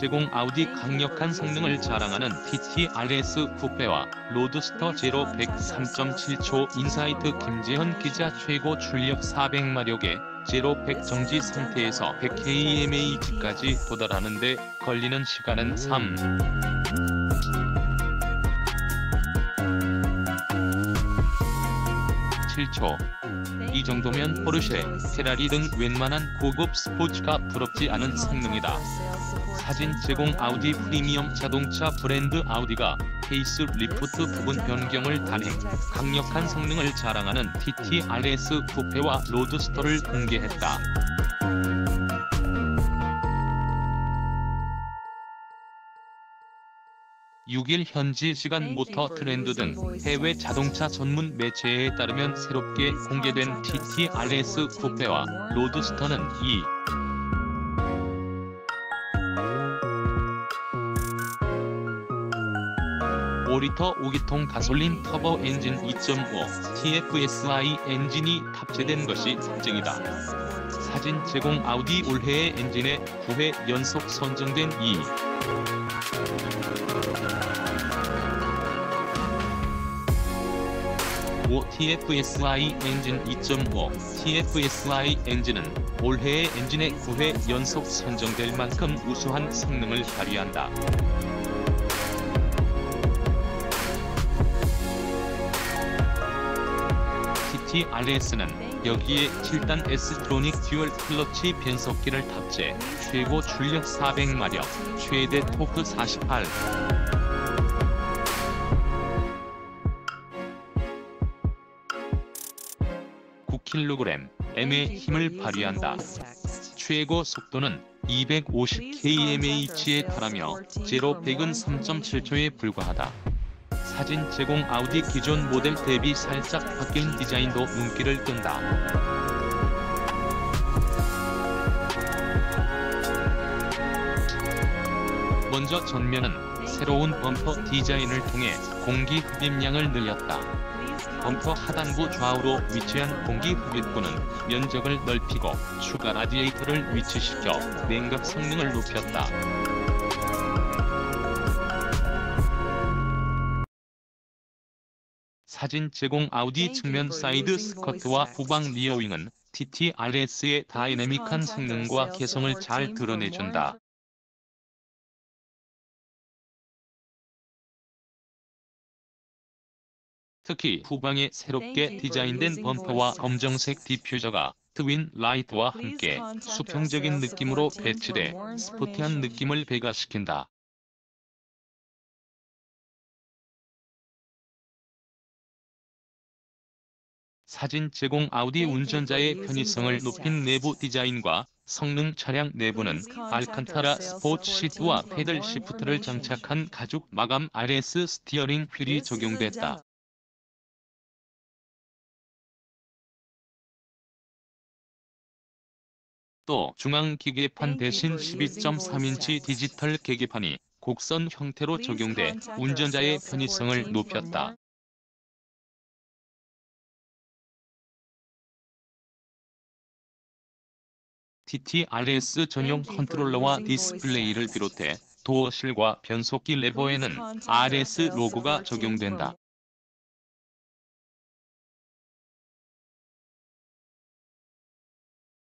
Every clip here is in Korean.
제공 아우디 강력한 성능을 자랑하는 TT-RS 쿠페와 로드스터 제로백 3.7초 인사이트 김재현 기자 최고 출력 400마력의 제로백 정지 상태에서 100kmh까지 도달하는데 걸리는 시간은 3. 7초. 이 정도면 포르쉐, 페라리 등 웬만한 고급 스포츠가 부럽지 않은 성능이다. 사진 제공 아우디 프리미엄 자동차 브랜드 아우디가 face lift 부분 변경을 단행, 강력한 성능을 자랑하는 TT-RS 쿠페와 로드스터를 공개했다. 6일 현지 시간 모터 트렌드 등 해외 자동차 전문 매체에 따르면 새롭게 공개된 TT-RS 쿠페와 로드스터는 이 5리터 5기통 가솔린 터보 엔진 2.5 TFSI 엔진이 탑재된 것이 특징이다. 사진 제공 아우디 올해의 엔진에 9회 연속 선정된 이 오 TFSI 엔진 2.5 TFSI 엔진은 올해의 엔진에 9회 연속 선정될 만큼 우수한 성능을 발휘한다. TT-RS는 여기에 7단 S트로닉 dual 클러치 변속기를 탑재, 최고 출력 400마력, 최대 토크 48. 9kg의 힘을 발휘한다. 최고 속도는 250kmh에 달하며 제로 100은 3.7초에 불과하다. 사진 제공 아우디 기존 모델 대비 살짝 바뀐 디자인도 눈길을 끈다. 먼저 전면은 새로운 범퍼 디자인을 통해 공기 흡입량을 늘렸다. 범퍼 하단부 좌우로 위치한 공기 흡입구는 면적을 넓히고 추가 라디에이터를 위치시켜 냉각 성능을 높였다. 사진 제공 아우디 측면 side skirt와 후방 rear wing은 TT-RS의 다이내믹한 성능과 개성을 잘 드러내준다. 특히 후방에 새롭게 디자인된 범퍼와 검정색 diffuser가 twin light와 함께 수평적인 느낌으로 배치돼 스포티한 느낌을 배가시킨다. 사진 제공 아우디 운전자의 편의성을 높인 내부 디자인과 성능 차량 내부는 알칸타라 스포츠 시트와 paddle shift를 장착한 가죽 마감 RS steering wheel이 적용됐다. 또 중앙 계기판 대신 12.3인치 디지털 계기판이 곡선 형태로 적용돼 운전자의 편의성을 높였다. TT-RS 전용 컨트롤러와 디스플레이를 비롯해 door sill과 변속기 레버에는 RS 로고가 적용된다.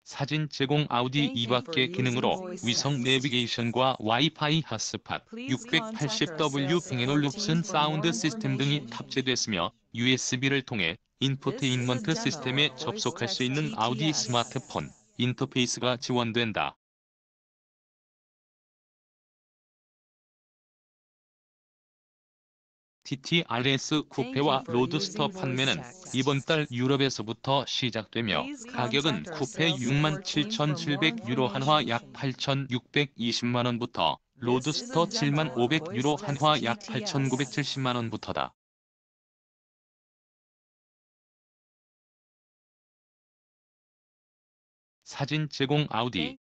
사진 제공 아우디 이 밖의 기능으로 위성 내비게이션과 와이파이 핫스팟, 680W 뱅앤올룹슨 사운드 시스템 등이 탑재됐으며 USB를 통해 인포테인먼트 시스템에 접속할 수 있는 아우디 스마트폰, 인터페이스가 지원된다. TT-RS 쿠페와 로드스터 판매는 이번 달 유럽에서부터 시작되며 가격은 쿠페 67,700유로 한화 약 8,620만원부터 로드스터 7,500유로 한화 약 8,970만원부터다. 사진 제공 아우디